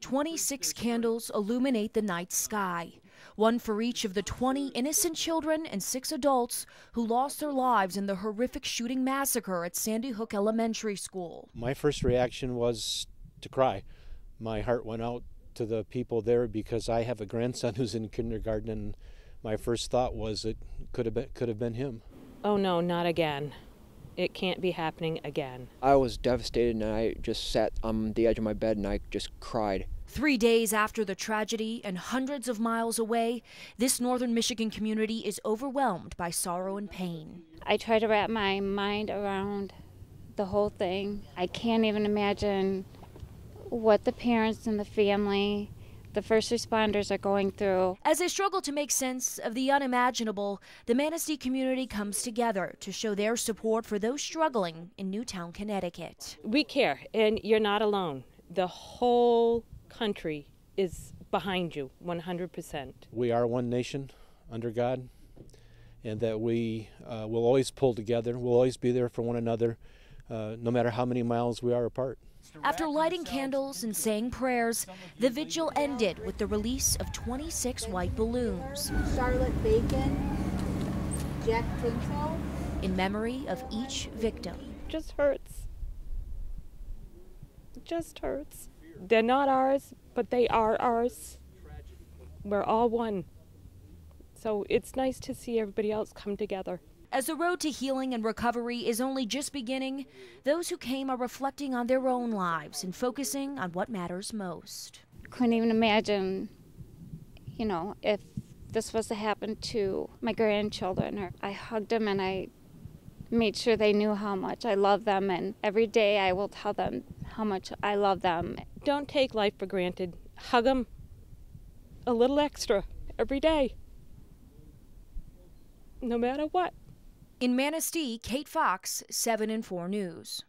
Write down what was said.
26 candles illuminate the night sky, one for each of the 20 innocent children and six adults who lost their lives in the horrific shooting massacre at Sandy Hook Elementary School. My first reaction was to cry. My heart went out to the people there because I have a grandson who's in kindergarten, and my first thought was it could have been, could have been him. Oh no, not again. It can't be happening again. I was devastated and I just sat on the edge of my bed and I just cried. Three days after the tragedy and hundreds of miles away, this northern Michigan community is overwhelmed by sorrow and pain. I try to wrap my mind around the whole thing. I can't even imagine what the parents and the family the first responders are going through. As they struggle to make sense of the unimaginable, the Manistee community comes together to show their support for those struggling in Newtown, Connecticut. We care, and you're not alone. The whole country is behind you 100%. We are one nation under God, and that we uh, will always pull together. We'll always be there for one another, uh, no matter how many miles we are apart. After lighting candles and saying prayers, the vigil ended with the release of 26 white balloons. Charlotte Bacon, Jack Pinto. In memory of each victim. It just hurts. It just hurts. They're not ours, but they are ours. We're all one. So it's nice to see everybody else come together. As the road to healing and recovery is only just beginning, those who came are reflecting on their own lives and focusing on what matters most. Couldn't even imagine, you know, if this was to happen to my grandchildren. Or I hugged them and I made sure they knew how much I love them, and every day I will tell them how much I love them. Don't take life for granted. Hug them a little extra every day, no matter what. In Manistee, Kate Fox, 7 and 4 News.